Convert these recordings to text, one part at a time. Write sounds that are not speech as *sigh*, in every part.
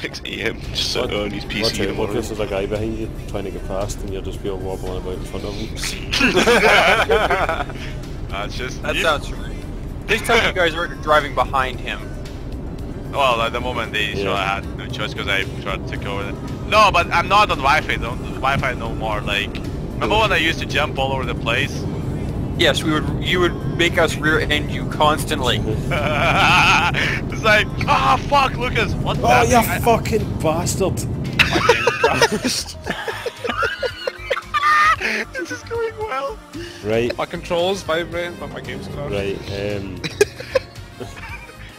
6 a.m. just sitting on his PC Watch in the out, morning. Lucas, there's a guy behind you trying to get past and you're just be wobbling about in front of him. *laughs* That's just. That you- sounds true. Please tell me you guys are driving behind him. Well, at the moment they Yeah. so I had no choice because I tried to go with it. No, but I'm not on Wi-Fi. Don't Wi-Fi no more. Like, remember when I used to jump all over the place? Yes, we would. You would make us rear end you constantly. *laughs* *laughs* it's like, ah, fuck, Lucas. What's Oh, that? you I- fucking bastard! *laughs* this is going well. Right, My controls vibrate, but my game's crashed. right, um...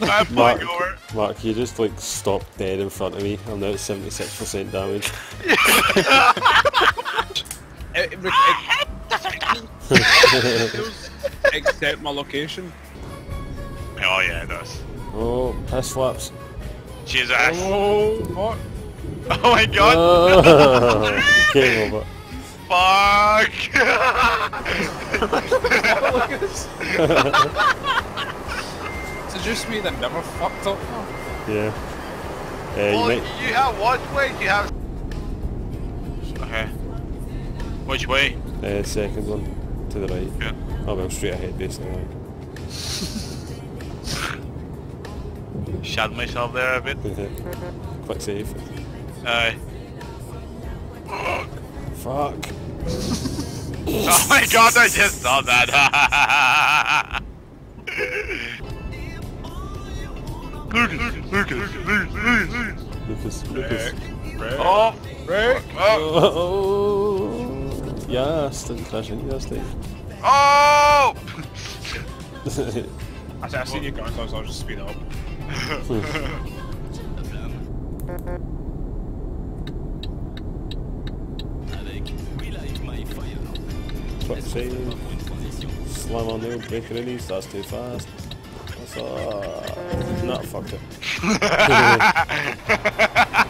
*laughs* I'm Mark, over. Mark, you just like stop dead in front of me. I'm now at 76% damage. *laughs* It, it, it, feels accept my location. Oh yeah, it does. Oh, piss flaps. Jesus. Oh, fuck. Oh my god. Oh, *laughs* game over. Fuck. *laughs* It's just me that never fucked up. Yeah. Uh, you well, might... you have what way? You have. Okay. Which way? Uh, second one. To the right. Yeah. Oh, well, straight ahead, basically. *laughs* Shot myself there a bit. Quick save. Uh, Fuck. *laughs* oh my god, I just saw that. Lucas, Lucas, Lucas, Lucas. Lucas, Lucas. Oh, Right. *laughs* oh, *laughs* Oh, yes, didn't crash into us, Dave. oh! I, I seen you going, so I'll just speed up. Save. Slam on there, brake release, that's too fast. That's uh, not fucked it. *laughs* *laughs*